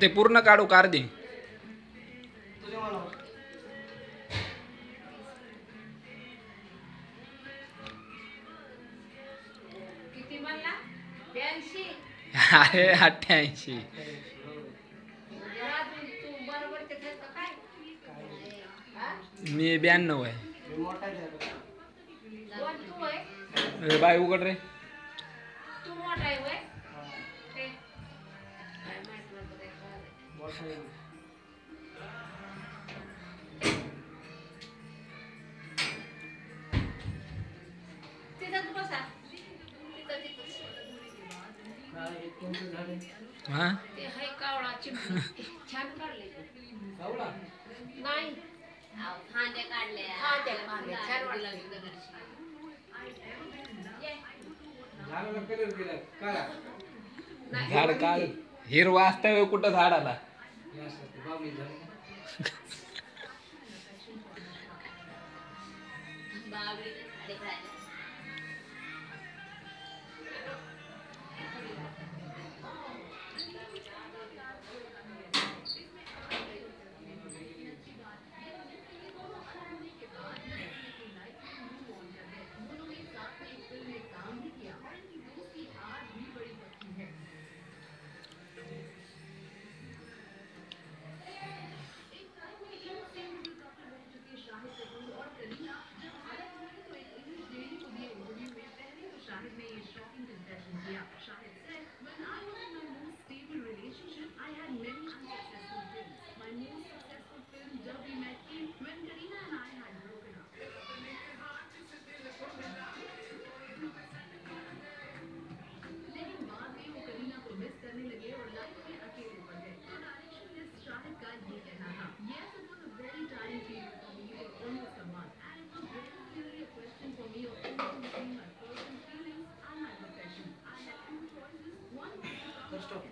ते पूर्ण काढू कार दे अरे अठ्ठ्याऐंशी? मी ब्याण्णव आहे. मी मोठा झालो कोण तू आहे? अरे बाय उघड रे. तू मोठा आहे वय हा, ते काय माहीत काय. तिथं तू बसा. तिथं तिथंच. काय एक कोणतं झाड आहे? हा? ते हाय कावळा चिमणी. छान काढले सावला? नाही. फांद्या काढल्या. हा त्या फांद्या छान वाटलं झाड काढ हिरवा असतं कुठं झाड. बावळी stop.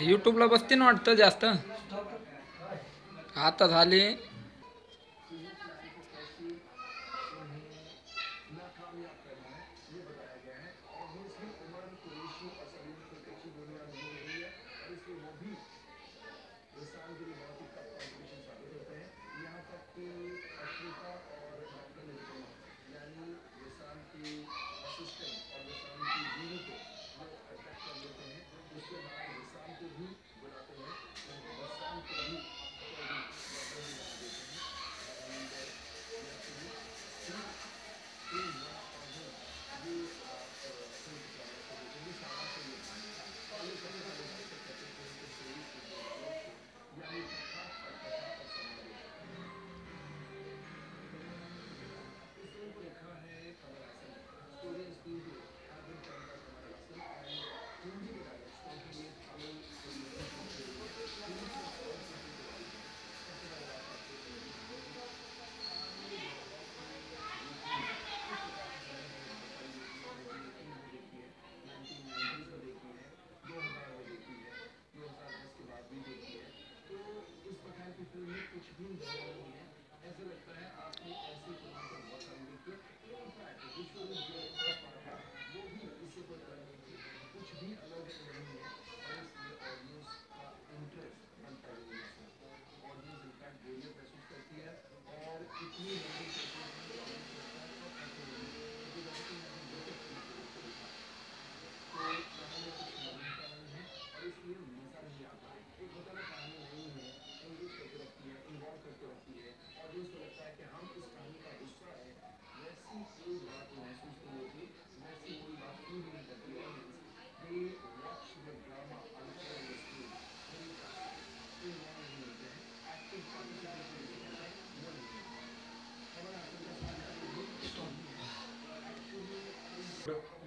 युट्यूबला बसते ना वाटतं जास्त. आता झाले Excellent. But